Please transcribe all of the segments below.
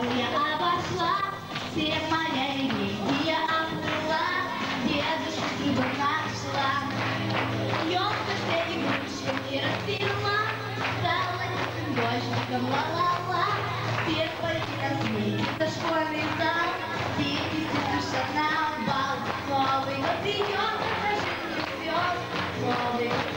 и горы я обошла, все поля и реки я обплыла, дедушку с трудом нашла. Елка все игрушками расцвела, стала лесным дождиком ла-ла-ла, все школьный зал, дети все на бал, Новый год покажи мне звезд, Новый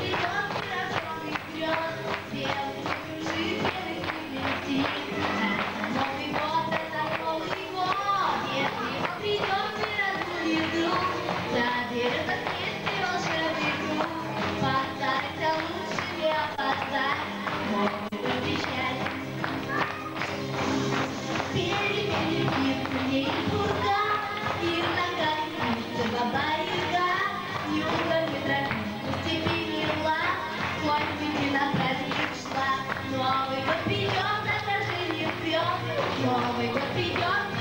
you always will be young.